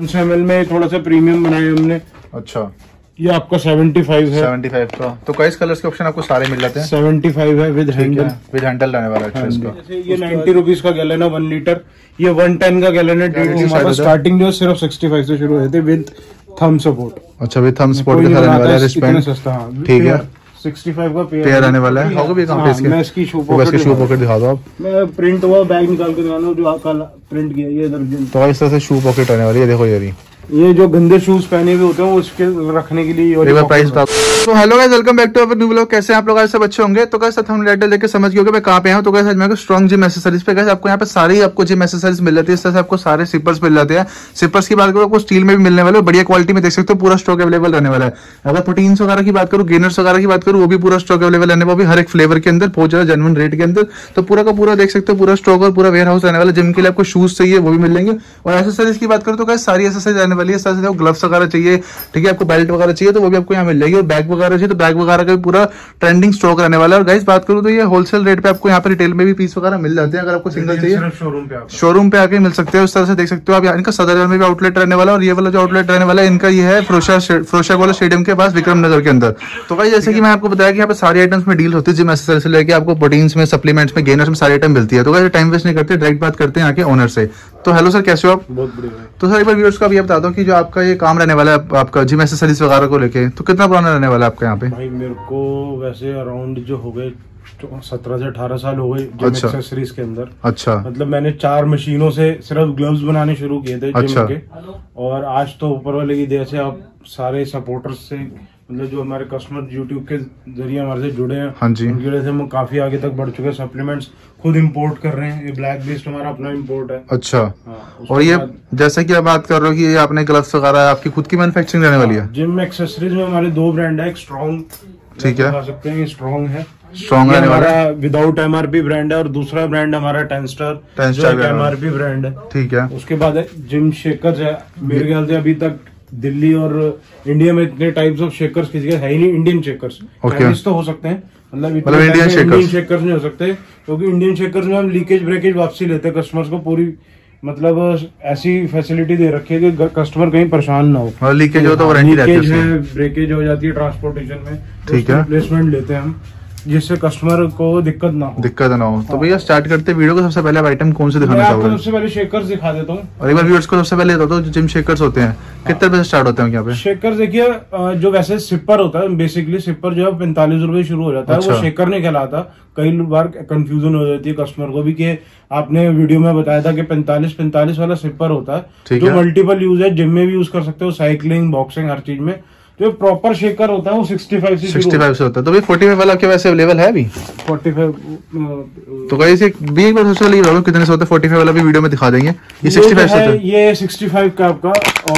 M में थोड़ा सा प्रीमियम बनाया हमने। अच्छा। ये आपका 75 है। 75 का तो कई कलर्स के ऑप्शन आपको सारे मिल जाते हैं। 75 है विद हैंडल विद हैंडल रहने वाला है अच्छा इसका। जैसे ये 90 रुपीज़ का गैलन है वन लीटर ये 110 का गैलन है डेढ़ स्टार्टिंग जो सिर्फ़ 65 से शुरू होते विद थम सपोर्ट अच्छा विद थम स्पोर्ट के साथ रहने वाला है हाँ। ठीक है। 65 का पेयर पेयर रहने वाला है। होगा भी हाँ, इसके। मैं इसकी शू इसके शू पॉकेट दिखा दो आप। मैं प्रिंट हुआ बैग निकाल के दिखा दो जो आपका प्रिंट किया ये इधर तो इस तरह से शू पॉकेट आने वाली है देखो ये रही। ये जो गंदे शूज़ पहने हुए होते हैं वो उसके रखने के लिए बार प्राइस तो hello guys welcome back to our new blog कैसे हैं आप लोग? आज सब अच्छे होंगे? तो कैसे हम टाइटल देख के समझ गए मैं कहाँ पे हूँ। तो गाइस आज मैं स्ट्रॉन्ग जिम एसेसरीज पे। गाइस आपको यहाँ पे सारी आपको जिम एसेसरीज मिल जाती है। इस तरह से आपको सारे सिपर्स मिल जाते हैं। सिपर्स की बात करो आपको स्टील में भी मिलने वाले बढ़िया क्वालिटी में देख सकते हो पूरा स्टॉक अवेलेबल रहने वाला है। अगर प्रोटीन्स वगैरह की बात करूँ गेनर्स वगैरह की बात करूँ वो भी पूरा स्टॉक अवेलेबल रहने वाला हर एक फ्लेवर के अंदर बहुत ज़्यादा जेनवन रेट के अंदर। तो पूरा का पूरा देख सकते हो पूरा स्टॉक और पूरा वेयर हाउस रहने वाला जिम के लिए आपको शूज़ चाहिए वो भी मिल जाएँगे। और एसेसरीज की बात करूँ तो गाइस सारी एसेसरीज रहने वाली है ग्लव्स ग्लव्स वगैरह चाहिए ठीक है आपको बेल्ट वगैरह चाहिए तो वो भी आपको यहाँ मिल जाएगी और बैग वगैरह चाहिए तो बैग वगैरह का भी पूरा ट्रेंडिंग स्टॉक रहने वाला है। और गाइस बात करूँ तो ये होलसेल रेट पे आपको यहाँ पे रिटेल में भी पीस वगैरह मिल जाते हैं अगर आपको सिंगल चाहिए। शोरूम पे आके मिल सकते हैं उस तरह से देख सकते हो आप इनका सदर में भी आउटलेट रहने वाला और ये वाला जो आउटलेट रहने वाला है इनका ये है फ्रोशा फ्रोशा वाला स्टेडियम के पास विक्रम नगर के अंदर। तो भाई जैसे कि मैं आपको बताया कि यहाँ पे सारी आइटम्स में डील होती है जिम एसेसरी से लेके आपको प्रोटीन्स में सप्लीमेंट्स में गेनर्स में सारी आइटम मिलती है। तो टाइम वेस्ट नहीं करते डायरेक्ट बात करते हैं आके ओनर से। तो हेलो सर कैसे हो आप? बहुत बढ़िया तो सर एक बार व्यूअर्स को ये बता दो कि जो आपका ये काम रहने वाला है आपका जिम एसेसरीज वगैरह को लेके तो कितना पुराना रहने वाला है आपका यहाँ पे भाई मेरे को वैसे अराउंड जो हो गए सत्रह से अठारह साल हो गए जिम अच्छा। एक्सेसरीज के अंदर अच्छा मतलब मैंने चार मशीनों से सिर्फ़ ग्लव्स बनाने शुरू किए थे अच्छा। जिम। के और आज तो ऊपर वाले की दया से आप सारे सपोर्टर्स से मतलब जो हमारे कस्टमर यूट्यूब के ज़रिए हमारे से जुड़े हैं हाँ जी। उनकी वजह से हम काफ़ी आगे तक बढ़ चुके हैं। सप्लीमेंट्स खुद इंपोर्ट कर रहे हैं। ये ब्लैक बेस्ड हमारा अपना इंपोर्ट है। अच्छा। हाँ, और ये जैसे कि आप बात कर रहे हो कि ये आपने ग्लव्स वगैरह आपकी खुद की मैन्युफैक्चरिंग रहने वाली है? जिम एक्सेसरीज में हमारे दो ब्रांड है एक स्ट्रॉन्ग ठीक है। सकते हैं स्ट्रॉन्ग है। स्ट्रॉन्ग रहने वाला है। हमारा विदाउट एमआरपी ब्रांड है और दूसरा ब्रांड हमारा टेंस्टर brand एमआरपी ब्रांड है। ठीक है। उसके बाद है जिम शेकर्स है। मेरे ख्याल से अभी तक दिल्ली और इंडिया में इतने टाइप्स ऑफ़ शेकर्स किसी के है ही नहीं इंडियन शेकर्स Okay. तो हो सकते हैं मतलब। इंडियन शेकर्स नहीं हो सकते क्योंकि इंडियन शेकर्स में हम लीकेज ब्रेकेज वापसी लेते हैं कस्टमर्स को पूरी मतलब ऐसी फैसिलिटी दे रखी है कि कस्टमर कहीं परेशान ना हो और लीकेज हो तो वारंटी रहती है है ब्रेकेज हो जाती है ट्रांसपोर्टेशन में ठीक है। रिप्लेसमेंट लेते हैं हम जिससे कस्टमर को दिक्कत ना हो। दिक्कत ना हो। तो भैया स्टार्ट करते वीडियो को सबसे पहले आइटम कौन से दिखाना चाहोगे? सबसे पहले शेकर्स दिखा देता हूँ। और एक बार व्यूअर्स को सबसे पहले बता दो जो जिम शेकर्स होते हैं। कितने रुपए स्टार्ट होते हैं यहाँ पे? शेकर देखिए जो वैसे सिपर होता है बेसिकली सिपर जो है पैंतालीस रुपए शुरू हो जाता है। वो अच्छा। शेकर नहीं कहलाता। कई बार कंफ्यूजन हो जाती है कस्टमर को भी कि आपने वीडियो में बताया था कि पैंतालीस पैंतालीस वाला सिपर होता है। जो मल्टीपल यूज़ है जिम में भी यूज़ कर सकते हो साइकिलिंग बॉक्सिंग हर चीज़ में। जो प्रॉपर शेकर होता है वो सिक्सटी फाइव से सिक्सटी फाइव से होता है। तो भाई फोर्टी फाइव वाला आपके वैसे अवेलेबल है अभी? फोर्टी फाइव तो कहीं से भी एक बार सबसे पहले ये कितने से होता है फोर्टी फाइव वाला भी वीडियो में दिखा देंगे। ये सिक्सटी फाइव से होता है। ये सिक्सटी फाइव का आपका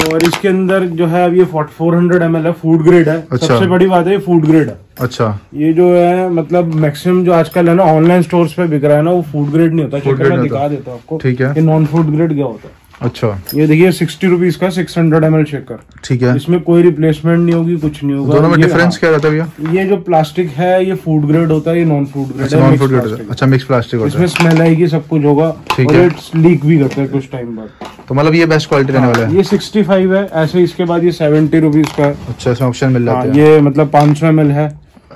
और इसके अंदर जो है अब ये फोर हंड्रेड एम है फ़ूड ग्रेड है। अच्छा। सबसे बड़ी बात है ये फ़ूड ग्रेड है। अच्छा। ये जो है मतलब मैक्सिमम जो आजकल है ना ऑनलाइन स्टोर्स पे बिक रहा है ना वो फ़ूड ग्रेड नहीं होता। दिखा देता हूँ आपको ठीक है। ये नॉन फ़ूड ग्रेड क्या होता है। अच्छा। ये देखिए सिक्सटी रुपीज़ का six hundred M L shaker ठीक है। इसमें कोई रिप्लेसमेंट नहीं होगी कुछ नहीं होगा। दोनों में डिफरेंस क्या रहता है भैया? हाँ, ये जो प्लास्टिक है ये फ़ूड ग्रेड होता है ये नॉन फ़ूड ग्रेड अच्छा है नॉन फ़ूड plastic। अच्छा मिक्स प्लास्टिक होता इसमें है स्मेल आएगी सब कुछ होगा ठीक और है। लीक भी करता है कुछ टाइम बाद। तो मतलब ये बेस्ट क्वालिटी रहने वाला है। ये सिक्सटी फाइव है ऐसे इसके बाद ये सेवेंटी रुपीज़ का। अच्छा इसमें ऑप्शन मिल हाँ, जाते हैं ये मतलब पाँच सौ एम एल है।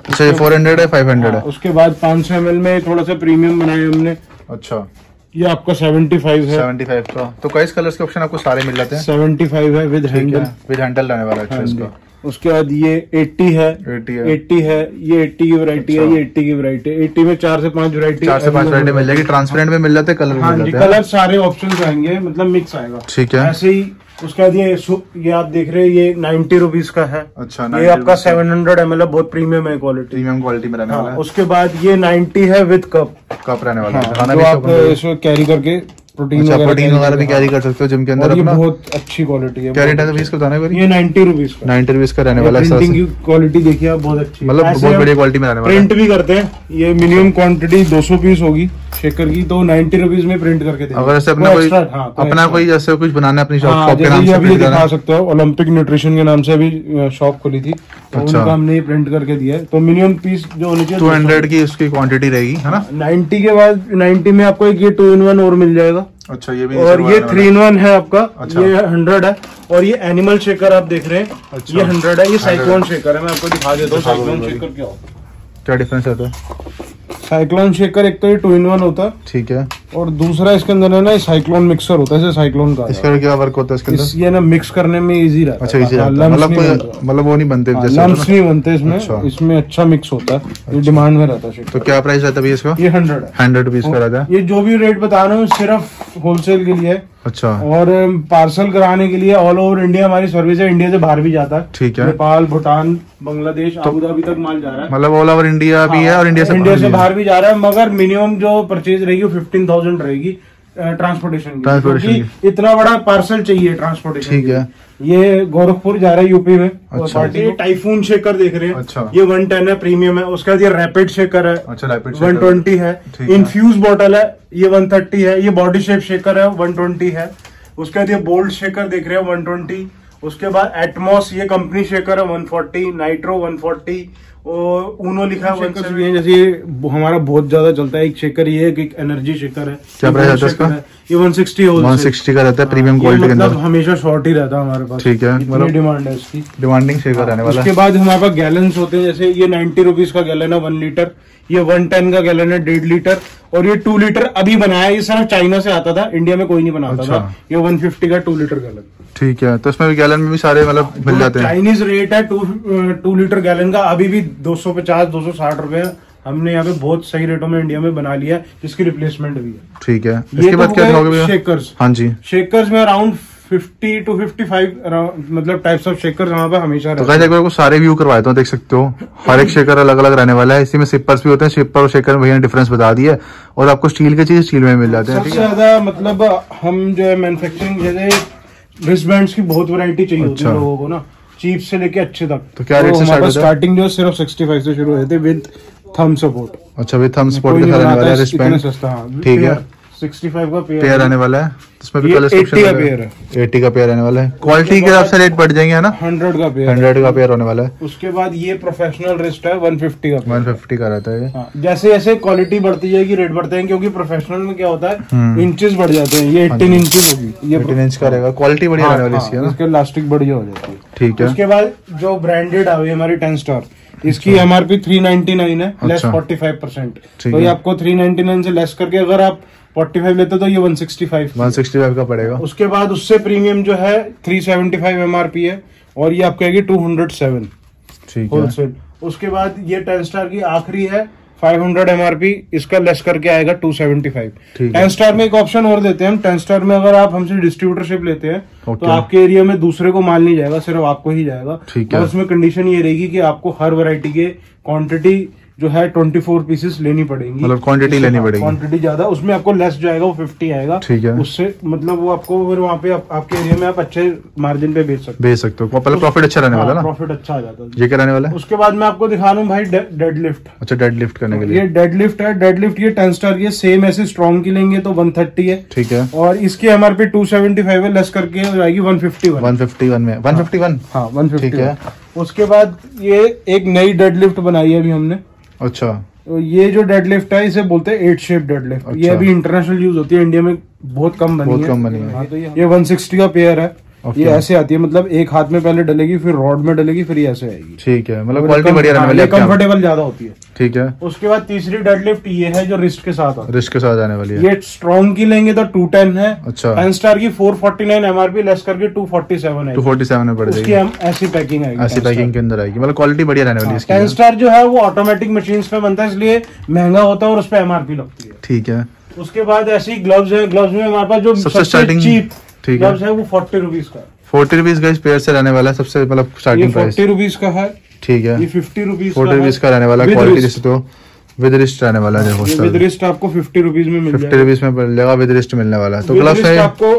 अच्छा ये फोर हंड्रेड है फाइव हंड्रेड हाँ, है। उसके बाद पाँच सौ एम एल में थोड़ा सा प्रीमियम बनाया हमने। अच्छा। ये आपका सेवेंटी फाइव है। सेवेंटी फाइव का। तो कई कलर्स के ऑप्शन आपको सारे मिल जाते हैं। सेवेंटी फाइव है विद हैंडल विद हैंडल रहने वाला है अच्छा हाँ। इसका उसके बाद ये 80 है। 80 है। 80 है ये 80 की वैरायटी है अच्छा। ये 80 की वैरायटी है। 80 में चार से पाँच वैरायटी चार से पाँच वैरायटी मिल जाएगी। ट्रांसपेरेंट में मिल जाते हैं कलर हाँ जी कलर सारे ऑप्शन आएँगे मतलब मिक्स आएगा। ठीक है। ऐसे ही उसके बाद ये ये आप देख रहे हैं ये नाइन्टी रुपीज़ का है। अच्छा ये आपका सेवन हंड्रेड एम एल बहुत प्रीमियम है क्वालिटी प्रीमियम क्वालिटी में रहने वाला हाँ। है उसके बाद ये 90 है विद कप कप रहने वाला है हाँ, आप इसमें इसको कैरी करके प्रोटीन अच्छा प्रोटीन वगैरह भी कैरी कर सकते हो जिम के अंदर ये अपना? बहुत अच्छी क्वालिटी है क्या रेट है फ़ीस का बताना ये नाइन्टी रुपीज़ का। नाइन्टी रुपीज़ का रहने वाला है प्रिंटिंग की क्वालिटी देखिए आप बहुत अच्छी मतलब बहुत बढ़िया क्वालिटी में रहने वाला प्रिंट भी करते हैं। ये मिनिमम क्वांटिटी 200 पीस होगी शेकर की तो 90 रुपीज़ में प्रिंट करके देंगे। अगर ऐसे अपना कोई हाँ, अपना कोई जैसे कुछ बनाना है अपनी शॉप हाँ, के नाम से दिखा सकते हो ओलंपिक न्यूट्रिशन के नाम से अभी शॉप खोली थी। तो अच्छा। उनका हमने प्रिंट करके दिया है। तो मिनिमम पीस जो होनी चाहिए टू हंड्रेड की उसकी क्वांटिटी रहेगी है ना? 90 के बाद 90 में आपको एक ये टू इन वन और मिल जाएगा। अच्छा ये भी और ये थ्री इन वन है आपका अच्छा। ये हंड्रेड है। और ये एनिमल शेकर आप देख रहे हैं अच्छा। ये हंड्रेड है ये साइक्लोन शेकर है। मैं आपको दिखा देता हूँ साइक्लोन शेकर क्या होता है। क्या डिफरेंस है? साइक्लोन शेकर एक तो ये टू इन वन होता। है ठीक है। और दूसरा इसके अंदर है ना साइक्लोन मिक्सर होता है साइक्लोन का। इसका क्या वर्क होता है इसके अंदर? ये ना मिक्स करने में इजी रहता अच्छा इजी हाँ, है। मतलब मतलब वो नहीं बनते जैसे लम्स नहीं बनते इसमें। अच्छा। इसमें अच्छा मिक्स होता है। ये डिमांड में रहता है तो क्या प्राइस रहता है इसका? ये हंड्रेड हंड्रेड रुपीज़ का रहता है। ये जो भी रेट बता रहे हूँ सिर्फ़ होलसेल के लिए है। अच्छा। और पार्सल कराने के लिए ऑल ओवर इंडिया हमारी सर्विस है इंडिया से बाहर भी जाता है। ठीक है। नेपाल भूटान बांग्लादेश तो, अभी तक माल जा रहा है। मतलब ऑल ओवर इंडिया भी है और इंडिया से इंडिया बाहर से भी बाहर भी जा रहा है मगर मिनिमम जो परचेज रहेगी वो फिफ्टीन थाउज़ेंड रहेगी। ट्रांसपोर्टेशन ट्रांसपोर्टेशन इतना बड़ा पार्सल चाहिए ट्रांसपोर्टेशन ठीक है। ये गोरखपुर जा रहा है यूपी में अच्छा। ये टाइफून शेकर देख रहे हैं। अच्छा। ये वन टेन है प्रीमियम है उसके बाद ये रैपिड शेकर है अच्छा रैपिड वन ट्वेंटी है। है। इन्फ्यूज बॉटल है ये वन थर्टी है ये बॉडी शेप शेकर है वन ट्वेंटी है। उसके बाद ये बोल्ड शेकर देख रहे हैं वन ट्वेंटी उसके बाद एटमोस ये कंपनी शेकर है one forty nitro one forty और ऊनो लिखा है भी हैं जैसे हमारा बहुत ज़्यादा चलता है एक शेकर ये है कि एनर्जी शेकर है। क्या ये है इसका? ये वन सिक्सटी वन सिक्सटी का रहता है प्रीमियम क्वालिटी के मतलब अंदर। हमेशा शॉर्ट ही रहता है हमारे पास। ठीक है, मतलब- डिमांड है इसकी। डिमांडिंग शेकर रहने वाला। उसके बाद हमारे पास गैलन्स होते हैं जैसे ये नाइन्टी रुपीज़ का गैलन है वन लीटर ये वन टेन का गैलन है डेढ़ लीटर और ये टू लीटर अभी बनाया ये सिर्फ़ चाइना से आता था इंडिया में कोई नहीं बनाता अच्छा। था ये वन फिफ्टी का टू लीटर गैलन ठीक है तो इसमें भी गैलन में भी सारे मतलब मिल जाते हैं। चाइनीज़ रेट है टू टू लीटर गैलन का। अभी भी दो सौ पचास दो सौ साठ रुपए हमने यहाँ पे बहुत सही रेटों में इंडिया में बना लिया है जिसकी रिप्लेसमेंट भी है। ठीक है ये इसके तो बाद क्या गए दिखाओगे शेकर्स हाँ जी। शेकर्स में around fifty two fifty five मतलब टाइप्स ऑफ़ शेकर्स हमारे पास हमेशा तो एक बार को सारे व्यू करवा देता हूँ देख सकते हो। हर एक शेकर अलग अलग रहने वाला है। इसी में सिपर्स भी होते हैं सिपर और शेकर में भैया ने डिफरेंस बता दिया और आपको स्टील के चीज़ स्टील में मिल जाते हैं सबसे ज़्यादा मतलब हम जो है मैन्युफैक्चरिंग जैसे रिस्ट बैंड की बहुत वैरायटी चाहिए होती है अच्छा। लोगों को ना। चीप से लेके अच्छे तक। तो क्या रेट से स्टार्ट होता स्टार्टिंग जो सिर्फ़ 65 से शुरू होते थे विद थम सपोर्ट अच्छा भाई थम सपोर्ट के साथ आने वाला है रिस्ट बैंड ठीक है। 65 का पेयर पेयर आने वाला है। इसमें भी कलर का पेयर है। एट्टी का पेयर आने वाला है। क्वालिटी के हिसाब से रेट बढ़ जाएँगे है ना? 100 का पेयर हंड्रेड का पेयर होने वाला है। उसके बाद ये प्रोफेशनल रिस्ट है 150 का pair। वन फिफ्टी का रहता है हाँ, जैसे जैसे क्वालिटी बढ़ती जाएगी रेट बढ़ते हैं क्योंकि प्रोफेशनल में क्या होता है हम्म। इंचेस बढ़ जाते हैं। ये 18 इंचेस होगी। ये एटीन इंच का रहेगा। क्वालिटी बढ़िया हाँ, रहने वाली हाँ, इसकी है इसके इलास्टिक बढ़िया हो जाती है। ठीक है। उसके बाद जो ब्रांडेड आ हमारी टेन स्टार इसकी एमआरपी थ्री नाइनटी नाइन है लेस। फोर्टी फाइव परसेंट तो ये आपको थ्री नाइनटी नाइन से लेस करके अगर आप फोर्टी फाइव लेते तो ये one sixty five one sixty five का पड़ेगा। उसके बाद उससे प्रीमियम जो है थ्री सेवेंटी फाइव एमआरपी है और ये आपको आएगी टू हंड्रेड सेवन होलसेल उसके बाद ये टेन स्टार की आखिरी है 500 एमआरपी इसका लेस करके आएगा 275 ठीक है। टेन स्टार में एक ऑप्शन और देते हैं हम। टेन स्टार में अगर आप हमसे डिस्ट्रीब्यूटरशिप लेते हैं तो आपके एरिया में दूसरे को माल नहीं जाएगा सिर्फ़ आपको ही जाएगा। और। उसमें कंडीशन ये रहेगी कि आपको हर वैरायटी के क्वांटिटी जो है 24 पीसेस लेनी पड़ेगी। मतलब quantity लेनी पड़ेगी। क्वांटिटी ज़्यादा उसमें आपको लेस जो आएगा वो 50 आएगा। ठीक है। उससे मतलब वो आपको फिर वहाँ पे आप, आपके एरिया में आप अच्छे मार्जिन पे बेच सकते भेज सकते हो। पहले प्रॉफिट अच्छा रहने वाला हो ना? प्रॉफिट अच्छा आ जाता है ये क्या रहने वाला है? उसके बाद मैं आपको दिखा रहा हूँ भाई डेड लिफ्ट अच्छा डेड लिफ्ट करने के ये लिए। डेड लिफ्ट है डेड लिफ्ट ये टेन स्टार की सेम ऐसे स्ट्रॉन्ग की लेंगे तो 130 है। ठीक है। और इसकी एमआरपी 275 है लेस करके आएगी जाएगी 151 वन फिफ्टी वन में। वन फिफ्टी वन हाँ 150 ठीक है। उसके बाद ये एक नई डेड लिफ्ट बनाई है अभी हमने। अच्छा तो ये जो डेडलिफ्ट है इसे बोलते हैं एट शेप डेडलिफ्ट ये अच्छा। अभी इंटरनेशनल यूज़ होती है इंडिया में बहुत कम बनी बहुत है कम बनी है। हाँ, तो ये ये 160 का पेयर है. ये ऐसे आती है मतलब एक हाथ में पहले डलेगी फिर रॉड में डलेगी फिर ये ऐसे आएगी। ठीक है मतलब क्वालिटी बढ़िया रहने हाँ, वाली है कंफर्टेबल ज़्यादा होती है। ठीक है। उसके बाद तीसरी डेड लिफ्ट ये है जो रिस्ट के साथ है। रिस्क के साथ आने वाली है। ये स्ट्रॉन्ग की लेंगे तो टू टेन है। अच्छा। टेन स्टार की four forty nine MRP less करके टू फोर्टी सेवन है टू फोर्टी सेवन में पड़ जाएगी। हम ऐसी पैकिंग आएगी। ऐसी पैकिंग के अंदर आएगी। मतलब क्वालिटी बढ़िया रहने वाली है टेन स्टार जो है वो ऑटोमेटिक मशीन पे बनता है इसलिए महँगा होता है और उस पर एमआरपी लगती है। ठीक है। उसके बाद ऐसी ग्लव्स है ग्लव्स में हमारे पास जो सबसे चीप ठीक है। है वो फोर्टी रुपीज़ का फोर्टी रुपीज़ का इस पेयर से रहने वाला है सबसे मतलब स्टार्टिंग प्राइस फोर्टी रुपीज़ का है। ठीक है। ये फिफ्टी रुपीज़ फोर्टी रुपीज़ का रहने वाला क्वालिटी जैसे तो विद रिस्ट रहने वाला है देखो विद रिस्ट आपको फिफ्टी रुपीज़ में फिफ्टी रुपीज़ में मिलेगा विद रिस्ट मिलने वाला है। तो ग्लव्स है। आपको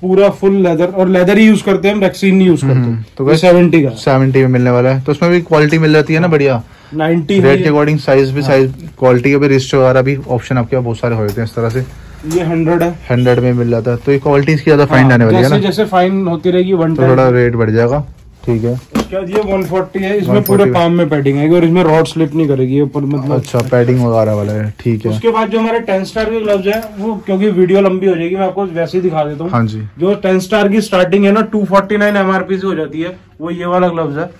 पूरा फुल लेदर और लेदर ही यूज़ करते हैं हम रेक्सीन नहीं यूज़ तो करते वैसे- सेवेंटी का सेवेंटी में मिलने वाला है। तो उसमें भी क्वालिटी मिल जाती है ना बढ़िया। नाइन्टी रेट के अकॉर्डिंग साइज़ भी साइज़ क्वालिटी के भी रिस्ट वगैरह भी ऑप्शन आपके पास बहुत सारे होते हैं इस तरह से। ये हंड्रेड है। हंड्रेड में मिल जाता है। तो ये क्वालिटी इसकी ज़्यादा फाइन हाँ, आने वाली है जैसे ना? जैसे फाइन होती रहेगी वन तो थोड़ा रेट बढ़ जाएगा। ठीक है। उसके बाद ये 140 है इसमें 140 पूरे पाम में पैडिंग आएगी और इसमें रॉड स्लिप नहीं करेगी ऊपर मतलब अच्छा पैडिंग वगैरह वाला है। ठीक है। उसके बाद जो हमारे टेन स्टार के ग्लव्स है वो क्योंकि वीडियो लंबी हो जाएगी मैं आपको वैसे ही दिखा देता हूँ। हाँ जी। जो टेन स्टार की स्टार्टिंग है ना टू फोर्टी नाइन एमआरपी से हो जाती है वो ये वाला ग्लव्स है।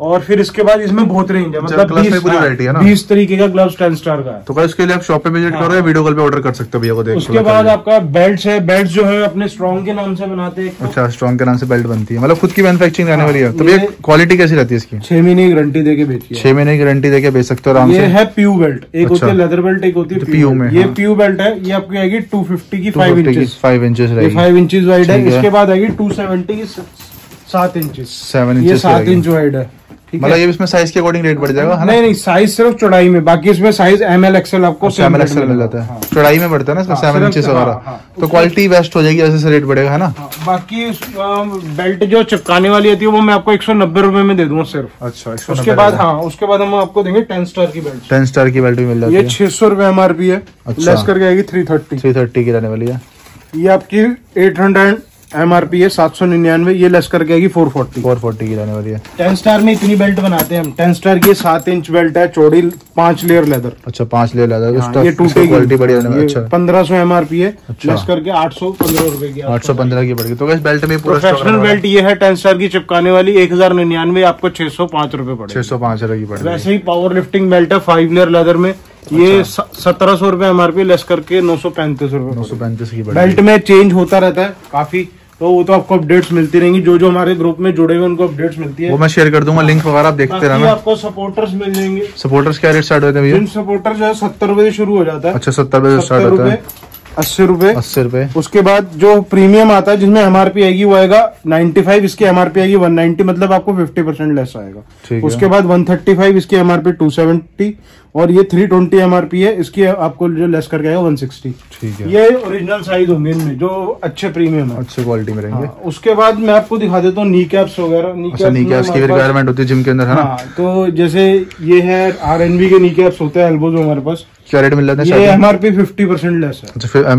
और फिर इसके बाद इसमें बहुत रेंज है अच्छा, मतलब gloves में 20 पूरी हाँ, है ना? 20 तरीके का ग्लव्स टेन स्टार का है। तो क्या इसके लिए आप शॉप पे विज़िट करो या वीडियो कॉल पे ऑर्डर कर सकते हो भैया को देख उसके बाद आपका बेल्ट है बेल्ट जो है अपने स्ट्रॉन्ग के नाम से बनाते हैं। अच्छा स्ट्रॉन्ग के नाम से बेल्ट बनती है। मतलब खुद की मैन्युफैक्चरिंग रहने वाली है। तो भैया क्वालिटी कैसी रहती है इसकी? छह महीने की गारंटी देके बेची छह महीने की गारंटी देके बेच सकते हो आराम ये से? है प्यू बेल्ट एक होती अच्छा। है लेदर बेल्ट एक होती है प्यू में, ये हाँ। प्यू बेल्ट है ये आपकी आएगी 250 की 5 इंचेस फाइव इंचेस ये रहेगी 5 इंचेस वाइड है। इसके बाद आएगी 270 की सात इंचेस सेवन ये इंचेस सात इंच वाइड है। मतलब ये इसमें साइज़ के अकॉर्डिंग रेट बढ़ जाएगा है नहीं नहीं साइज़ सिर्फ़ चौड़ाई में बाकी इसमें साइज़ एम एल एक्सएल आपको सेवन rate एक्सएल मिल। जाता हाँ। है। चौड़ाई में बढ़ता है ना इसका हाँ, सेवन इंचेस हाँ, वगैरह। हाँ। तो क्वालिटी बेस्ट हो जाएगी जैसे रेट बढ़ेगा है ना? हाँ, बाकी बेल्ट जो चिपकाने वाली आती है वो मैं आपको एक सौ नब्बे रूपए में दे दूँगा सिर्फ़। अच्छा उसके बाद हाँ उसके बाद हम आपको देंगे टेन स्टार की बेल्ट टेन स्टार की बेल्ट भी मिल जाती है। छह सौ रुपए एमआरपी है। अच्छा। लेस करके आएगी थ्री थर्टी थ्री थर्टी की रहने वाली है। ये आपकी एट हंड्रेड एमआरपी है सात सौ निन्यानवे ये लेस करके आएगी फोर फोर्टी फोर फोर्टी की जाने वाली है। टेन स्टार में इतनी बेल्ट बनाते हैं हम। टेन स्टार की सात इंच बेल्ट है चौड़ी पाँच लेयर लेदर अच्छा पाँच ले लेदर है ये टूटेगी। क्वालिटी बढ़िया अच्छा। पंद्रह सौ एमआरपी है अच्छा। लेस करके आठ सौ पंद्रह रुपए की आठ सौ पंद्रह की पड़ेगी तो इस बेल्ट में प्रोफेशनल बेल्ट ये है टेन स्टार की चिपकाने वाली एक हज़ार निन्यानवे आपको छह सौ पाँच रुपए छह सौ पाँच रुपए की पड़ेगी। वैसे ही पावर लिफ्टिंग बेल्ट है फाइव लेयर लेदर में। ये अच्छा। सत्रह सौ रुपए एमआरपी लेस करके नौ सौ पैंतीस रुपए नौ सौ पैंतीस की बेल्ट में चेंज होता रहता है काफ़ी तो वो तो आपको अपडेट्स मिलती रहेंगी। जो जो हमारे ग्रुप में जुड़े हुए उनको अपडेट्स मिलती है। वो मैं शेयर कर दूँगा लिंक वगैरह आप देखते रहना। आपको सपोर्टर्स मिल जाएँगे। सपोर्टर्स क्या रेट स्टार्ट होते हैं सपोर्टर जो है सत्तर बजे से शुरू हो जाता है। अच्छा सत्तर बजे से स्टार्ट होता है। अस्सी रुपए। अस्सी रुपए। उसके बाद जो प्रीमियम आता है जिसमें एमआरपी आएगी वो आएगा 95 इसकी एमआरपी आएगी 190 मतलब आपको 50 परसेंट लेस आएगा। उसके बाद 135 इसकी एमआरपी 270 और ये 320 एमआरपी है इसकी आपको जो लेस करके आएगा 160 ठीक है। ये ओरिजिनल साइज़ होंगे इनमें जो अच्छे प्रीमियम है। अच्छी क्वालिटी में रहेंगे। हाँ, उसके बाद मैं आपको दिखा देता हूँ नी कैप्स वगैरह। नी अच्छा नी कैप्स की रिक्वायरमेंट होती है जिम के अंदर है ना? हाँ तो जैसे ये है आर के नी कैप्स होते हैं एल्बो जो हमारे पास। क्या रेट मिल जाते है? एमआरपी फिफ्टी परसेंट लेस है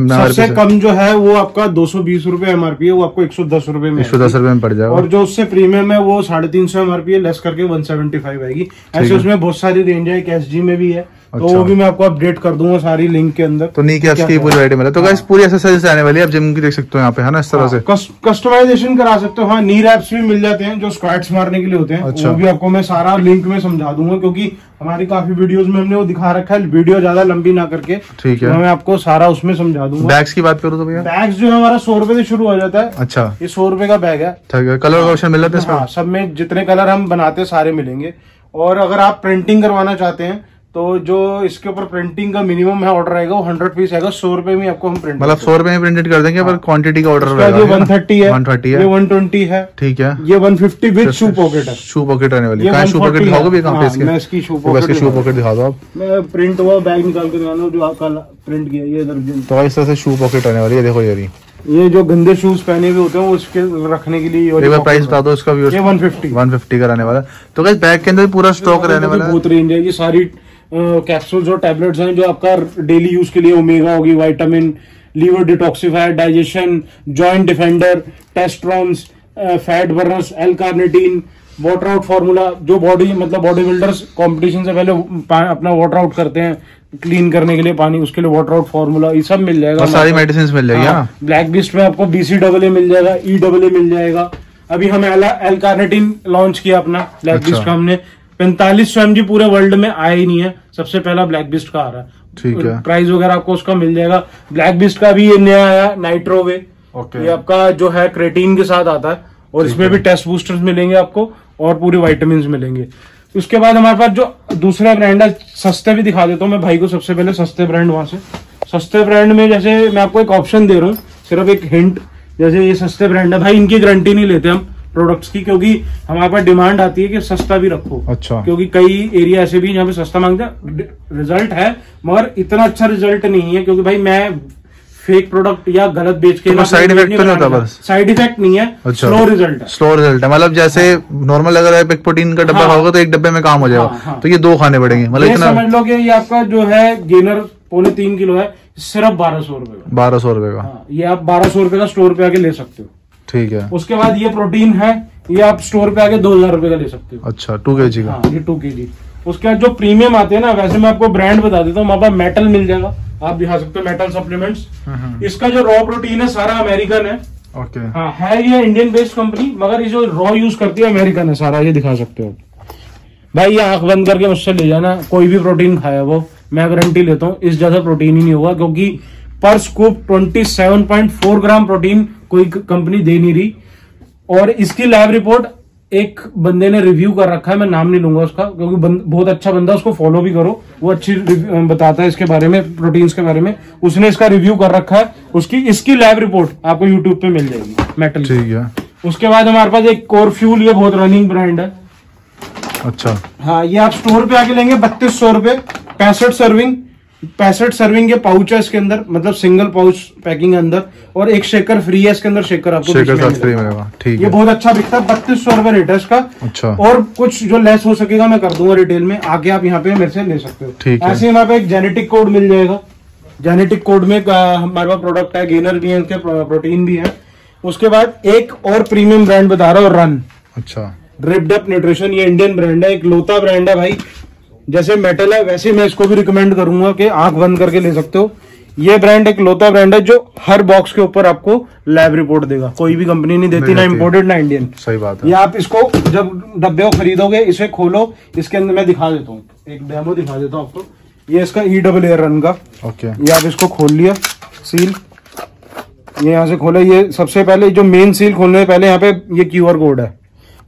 सबसे कम जो है वो आपका दो सौ बीस रूपए एमआरपी है वो आपको एक सौ दस रूपए में एक सौ दस रूपए में पड़ जाएगा। और जो उससे प्रीमियम है वो साढ़े तीन सौ एमआरपी है लेस करके वन सेवेंटी फाइव आएगी। ऐसे उसमें बहुत सारी रेंज है एक एस जी में भी है। तो अच्छा। वो भी मैं आपको अपडेट कर दूँगा सारी लिंक के अंदर। तो नी कैप्स की पूरी वैरायटी मिला तो गाइस पूरी एक्सरसाइज आने वाली है। आप जिम की देख सकते हो यहाँ पे है ना इस तरह से। कस्टमाइजेशन करा सकते हो। हाँ नी रैप्स भी मिल जाते हैं जो स्क्वाट्स मारने के लिए होते हैं। अच्छा। वो भी आपको मैं सारा लिंक में समझा दूँगा क्योंकि हमारी काफ़ी वीडियोस में हमने वो दिखा रखा है। वीडियो ज़्यादा लंबी ना करके। ठीक है। तो मैं आपको सारा उसमें समझा दूँगा। बैग्स की बात करूँ तो भैया? बैग्स जो है हमारा सौ रुपए से शुरू हो जाता है। अच्छा। ये सौ रुपए का बैग है। ठीक है। कलर का ऑप्शन मिल जाता है हाँ सब में जितने कलर हम बनाते हैं सारे मिलेंगे। और अगर आप प्रिंटिंग करवाना चाहते हैं तो जो इसके ऊपर प्रिंटिंग का मिनिमम है ऑर्डर आएगा वो हंड्रेड पीस आएगा सौ रुपए में आपको हम प्रिंट मतलब सौ रुपए में प्रिंटेड कर देंगे पर क्वांटिटी का ऑर्डर ये वन थर्टी है वन थर्टी ये है वन ट्वेंटी है। ठीक है। ये one fifty with shoe pocket है। शू पॉकेट रहने वाली ये कहाँ शू पॉकेट दिखाओगे भी कहाँ पे हाँ, इसके? मैं इसकी pocket इसके शू पॉकेट दिखा दो आप। मैं प्रिंट हुआ बैग निकाल के दिखाना जो आपका प्रिंट किया ये तो इस तरह से शू पॉकेट रहने वाली है देखो ये ये जो गंदे शूज़ पहने हुए होते हैं उसके रखने के लिए एक बार प्राइस बता दो इसका ये viewers one fifty one fifty का रहने वाला तो गाइस बैग के अंदर पूरा स्टॉक रहने वाला है। बहुत रेंज है ये सारी कैप्सूल्स और टैबलेट्स हैं जो आपका डेली यूज़ के लिए ओमेगा होगी vitamin liver detoxifier digestion joint defender टेस्ट्रॉन्स fat burners L carnitine water out formula जो बॉडी मतलब बॉडी बिल्डर्स कॉम्पिटिशन से पहले अपना वाटर आउट करते हैं क्लीन करने के लिए पानी उसके लिए वाटर आउट फार्मूला ये सब मिल जाएगा। सारी मेडिसिन मिल जाएगी हाँ। ब्लैक बिस्ट में आपको बीसी डबल ए मिल जाएगा ई डबल ए मिल जाएगा। अभी हमें एल कार्नेटिन लॉन्च किया अपना ब्लैक अच्छा। बिस्ट का हमने। पैंतालीस सौ एम पूरे वर्ल्ड में आया ही नहीं है। सबसे पहला ब्लैक बिस्ट का आ रहा है। ठीक है। प्राइस वगैरह आपको उसका मिल जाएगा। ब्लैक बिस्ट का भी ये नया आया नाइट्रोवे ओके ये आपका जो है क्रेटीन के साथ आता है। और इसमें भी टेस्ट बूस्टर्स मिलेंगे आपको और पूरे वाइटामिन मिलेंगे। उसके बाद हमारे पास जो दूसरा ब्रांड है सस्ते भी दिखा देता हूँ मैं भाई को सबसे पहले सस्ते ब्रांड वहाँ से। सस्ते ब्रांड में जैसे मैं आपको एक ऑप्शन दे रहा हूँ सिर्फ़ एक हिंट जैसे ये सस्ते ब्रांड है। भाई इनकी गारंटी नहीं लेते हम। प्रोडक्ट्स की क्योंकि हमारे पास डिमांड आती है कि सस्ता भी रखो अच्छा क्योंकि कई एरिया ऐसे भी जहाँ पे सस्ता मांगते हैं रिज़ल्ट है मगर इतना अच्छा रिज़ल्ट नहीं है क्योंकि भाई मैं फेक प्रोडक्ट या गलत बेच के तो कोई side तो नहीं होता बस? साइड इफ़ेक्ट नहीं है अच्छा। स्लो रिज़ल्ट है स्लो रिज़ल्ट है मतलब जैसे नॉर्मल अगर आप एक प्रोटीन का डब्बा हाँ। खाओगे तो एक डब्बे में काम हो हाँ, जाएगा हाँ। हाँ। तो ये दो खाने पड़ेंगे मतलब इतना समझ लो कि ये आपका जो है गेनर पौने तीन किलो है सिर्फ़ बारह सौ रुपये का बारह सौ रुपये का हाँ, ये आप बारह सौ रुपये का स्टोर पे आके ले सकते हो ठीक है। उसके बाद ये प्रोटीन है ये आप स्टोर पे आके दो हज़ार रुपए का ले सकते हो। अच्छा टू के जी का? हाँ ये टू के जी उसके बाद जो प्रीमियम आते हैं ना वैसे मैं आपको ब्रांड बता देता हूँ वहाँ पर मेटल मिल जाएगा। आप दिखा सकते हो मेटल सप्लीमेंट्स हम्म, हम्म। इसका जो रॉ प्रोटीन है सारा अमेरिकन है। ओके। हाँ है ये इंडियन बेस्ड कंपनी मगर ये जो रॉ यूज़ करती है अमेरिकन है सारा ये दिखा सकते हो आप। भाई ये आँख बंद करके मुझसे ले जाना कोई भी प्रोटीन खाया वो मैं गारंटी लेता हूँ इस ज़्यादा प्रोटीन ही नहीं होगा क्योंकि पर स्कूप 27.4 ग्राम प्रोटीन कोई कंपनी दे नहीं रही। और इसकी लैब रिपोर्ट एक बंदे ने रिव्यू कर रखा है मैं नाम नहीं लूँगा उसका क्योंकि बहुत अच्छा बंदा उसको फॉलो भी करो। वो अच्छी बताता है इसके बारे में प्रोटीन्स के बारे में। उसने इसका रिव्यू कर रखा है। उसकी इसकी लैब रिपोर्ट आपको यूट्यूब पे मिल जाएगी मेटल ठीक है। उसके बाद हमारे पास एक कोर फ्यूल ये बहुत रनिंग ब्रांड है। अच्छा। हाँ ये आप स्टोर पे आके लेंगे बत्तीस सौ रुपए पैंसठ सर्विंग पैंसठ सर्विंग के पाउच है इसके अंदर मतलब सिंगल पाउच पैकिंग अंदर और एक शेकर फ्री है इसके अंदर शेकर आपको शेकर साथ फ्री मिलेगा। ठीक ये बहुत अच्छा बिकता है बत्तीस सौ रुपए रेट है इसका अच्छा। और कुछ जो लेस हो सकेगा मैं कर दूँगा रिटेल में आके आप यहाँ पे मेरे से ले सकते हो। ठीक ऐसे ही हमारे पे एक जेनेटिक कोड मिल जाएगा। जेनेटिक कोड में हमारे पास प्रोडक्ट है गेनर भी है इसके प्रोटीन भी है। उसके बाद एक और प्रीमियम ब्रांड बता रहा हूँ रन अच्छा। रिप्ड अप न्यूट्रिशन ये इंडियन ब्रांड है एक लोता ब्रांड है भाई। जैसे मेटल है वैसे मैं इसको भी रिकमेंड करूँगा कि आँख बंद करके ले सकते हो। ये ब्रांड एक लोता ब्रांड है जो हर बॉक्स के ऊपर आपको लैब रिपोर्ट देगा। कोई भी कंपनी नहीं देती ना इम्पोर्टेड ना इंडियन सही बात है। ये आप इसको जब डब्बे को खरीदोगे इसे खोलो इसके अंदर मैं दिखा देता हूँ। एक डेमो दिखा देता हूँ आपको। ये इसका ई डबल एयर रन का। ओके। ये आप इसको खोल लिया सील ये यहाँ से खोला। ये सबसे पहले जो मेन सील खोलने से पहले यहाँ पे ये क्यू आर कोड है।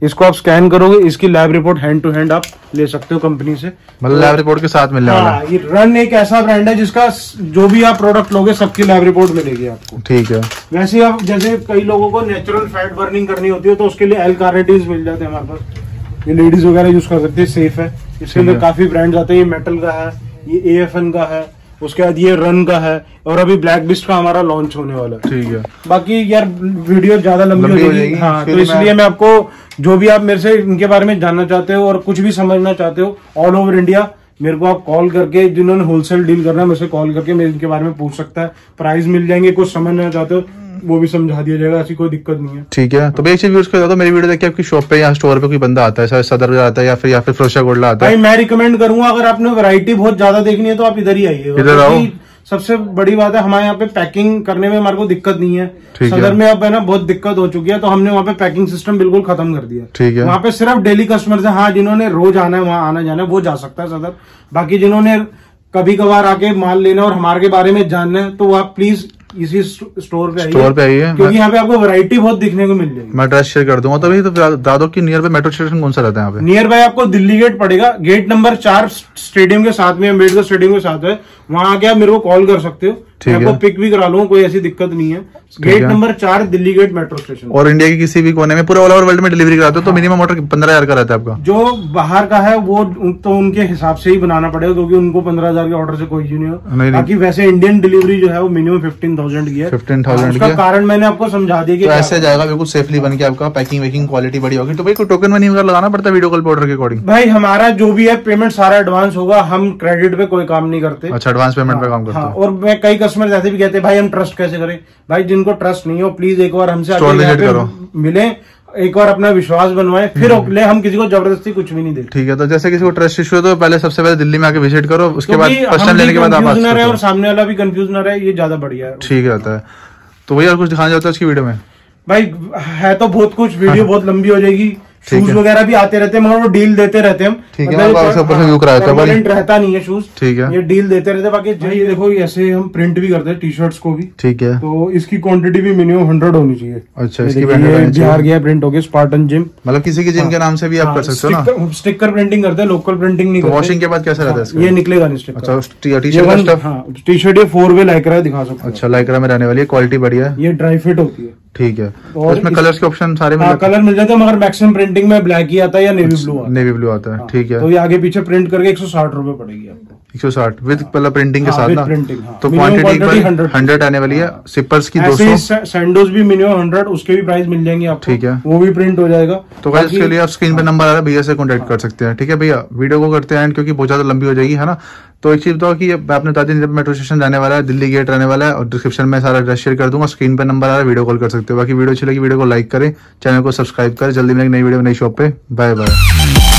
इसको आप स्कैन करोगे इसकी lab report hand to hand आप ले सकते हो कंपनी से। मतलब लैब रिपोर्ट के साथ मिलने वाला। हाँ ये रन एक ऐसा ब्रांड है जिसका जो भी आप प्रोडक्ट लोगे सबकी लैब रिपोर्ट मिलेगी आपको। ठीक है। वैसे आप जैसे कई लोगों को नेचुरल फैट बर्निंग करनी होती है तो उसके लिए एल कार्नेटीज मिल जाते हैं हमारे पास। ये लेडीज़ वगैरह यूज़ कर सकती है सेफ़ है। इसके अंदर है। काफ़ी ब्रांड आते हैं। ये मेटल का है ये एएफएन का है उसके बाद ये रन का है और अभी ब्लैक बिस्ट का हमारा लॉन्च होने वाला है। ठीक है। बाकी यार वीडियो ज़्यादा लंबी हो जाएगी। हाँ तो इसलिए मैं- मैं आपको जो भी आप मेरे से इनके बारे में जानना चाहते हो और कुछ भी समझना चाहते हो ऑल ओवर इंडिया मेरे को आप कॉल करके जिन्होंने होलसेल डील करना है मेरे से कॉल करके मेरे इनके बारे में पूछ सकता है। प्राइस मिल जाएँगे कुछ समझना चाहते हो वो भी समझा दिया जाएगा ऐसी कोई दिक्कत नहीं है। ठीक है तो एक चीज़ यूज़ कर दो मेरी वीडियो देख के आपकी शॉप पे या स्टोर पे कोई बंदा आता है सदर आता है या फिर या फिर फ्रोशा गोल्डा आता है। मैं रिकमेंड करूँगा अगर आपने वैरायटी बहुत ज़्यादा देखनी है तो आप इधर ही आइए इधर आओ। सबसे बड़ी बात है हमारे यहाँ पे पैकिंग करने में हमारे को दिक्कत नहीं है। सदर में अब है ना बहुत दिक्कत हो चुकी है तो हमने वहाँ पे पैकिंग सिस्टम बिल्कुल खत्म कर दिया। ठीक है। वहाँ पे सिर्फ़ डेली कस्टमर है। हाँ जिन्होंने रोज आना है वहाँ आना जाना है वो जा सकता है सदर। बाकी जिन्होंने कभी कभार आके माल लेना और हमारे के बारे में जानना है तो आप प्लीज़ इसी स्टोर पे स्टोर पे आई है क्योंकि यहाँ पे आपको वैरायटी बहुत दिखने को मिल जाएगी। मैं एड्रेस शेयर कर दूँगा। तो भाई तो दादो की नियर बाय मेट्रो स्टेशन कौन सा रहता है यहाँ पे? नियर बाय आपको दिल्ली गेट पड़ेगा। गेट नंबर चार स्टेडियम के साथ में अंबेडकर स्टेडियम के साथ है। वहाँ आके आप मेरे को कॉल कर सकते हो। आपको पिक भी करा लूँगा कोई ऐसी दिक्कत नहीं है। गेट नंबर चार दिल्ली गेट मेट्रो स्टेशन और इंडिया के किसी भी कोने में पूरे ऑल ओवर वर्ल्ड में डिलीवरी कराते हो तो मिनिमम ऑर्डर पंद्रह हज़ार का रहता है आपका। जो बाहर का है वो तो उनके हिसाब से ही बनाना पड़ेगा क्योंकि उनको पंद्रह हज़ार के ऑर्डर से कोई नहीं हो। बाकी वैसे इंडियन डिलीवरी जो है वो मिनिमम फिफ्टीन थाउज़ेंड की है। 15,000 हाँ, की है। कारण मैंने आपको समझा दिया कि तो ऐसे जाएगा बिल्कुल सेफली बन के आपका पैकिंग वैकिंग क्वालिटी बड़ी होगी। तो भाई कोई टोकन मनी वगैरह लगाना पड़ता है वीडियो कॉल पे ऑर्डर के अकॉर्डिंग भाई हमारा जो भी है पेमेंट सारा एडवांस होगा हम क्रेडिट पे कोई काम नहीं करते। अच्छा एडवांस पेमेंट पे काम करते हाँ, हो और मैं कई कस्टमर ऐसे भी कहते हैं भाई हम ट्रस्ट कैसे करें? भाई जिनको ट्रस्ट नहीं हो प्लीज़ एक बार हमसे। मिले एक बार अपना विश्वास बनवाए फिर ले हम किसी को ज़बरदस्ती कुछ भी नहीं देते। ठीक है तो जैसे किसी को ट्रस्ट इशू है तो पहले सबसे पहले दिल्ली में आके विज़िट करो उसके बाद टाइम लेने के बाद आप ना रहे और सामने वाला भी कंफ्यूज ना रहे ये ज़्यादा बढ़िया है। ठीक रहता है। तो वही और कुछ दिखाना चाहते हो उसकी वीडियो में? भाई है तो बहुत कुछ वीडियो बहुत लंबी हो जाएगी। शूज़ है। वगैरह भी आते रहते हैं मगर वो डील देते रहते हैं हम। ठीक है, मतलब था, रहता नहीं है शूज़ ठीक है। ये डील देते रहते हैं बाकी जो ये देखो ये ऐसे हम प्रिंट भी करते हैं टी शर्ट्स को भी। ठीक है। तो इसकी क्वांटिटी भी मिनिमम हंड्रेड होनी चाहिए। अच्छा इसकी। बिहार गया प्रिंट हो गया स्पार्टन जिम मतलब किसी के जिम के नाम से भी आप कर सकते हो ना? स्टिकर प्रिंटिंग करते हैं लोकल प्रिंटिंग नहीं तो वॉशिंग के बाद कैसा रहता है हाँ, ये निकलेगा नहीं स्टिकर अच्छा टी शर्ट टी शर्ट ये फोर वे लाइक है दिखा सकते अच्छा लाइक्रा में रहने वाली है क्वालिटी बढ़िया है। ये ड्राई फिट होती है। ठीक है। तो और इसमें इस- कलर्स के ऑप्शन सारे हाँ मिल कलर मिल जाते हैं मगर मैक्सिमम प्रिंटिंग में ब्लैक ही आता है या नेवी ब्लू आता है? नेवी ब्लू आता है ठीक है। तो ये आगे पीछे प्रिंट करके एक सौ साठ रुपए पड़ेगी आपको। एक सौ साठ विद मतलब प्रिंटिंग के हाँ, साथ ना हाँ। तो क्वांटिटी quantity एक 100 हंड्रेड आने वाली है सिपर्स की दो सौ। सैंडोज भी मिनिमम हंड्रेड उसके भी प्राइस मिल जाएँगे आपको। ठीक है। वो भी प्रिंट हो जाएगा। तो गाइस इसके लिए आप स्क्रीन पे नंबर आ रहा है भैया से कॉन्टेक्ट कर सकते हैं। ठीक है भैया वीडियो को करते हैं क्योंकि बहुत ज़्यादा लंबी हो जाएगी है ना? तो एक चीज़ बताओ कि मैं आपने बता दी जब मेट्रो स्टेशन जाने वाला है दिल्ली गेट रहने वाला है और डिस्क्रिप्शन में सारा एड्रेस शेयर कर दूँगा स्क्रीन पे नंबर आ रहा है वीडियो कॉल कर सकते हो। बाकी वीडियो अच्छी लगी वीडियो को लाइक करें चैनल को सब्सक्राइब करें। जल्दी मिलेंगे नई वीडियो नई शॉप पे। Bye bye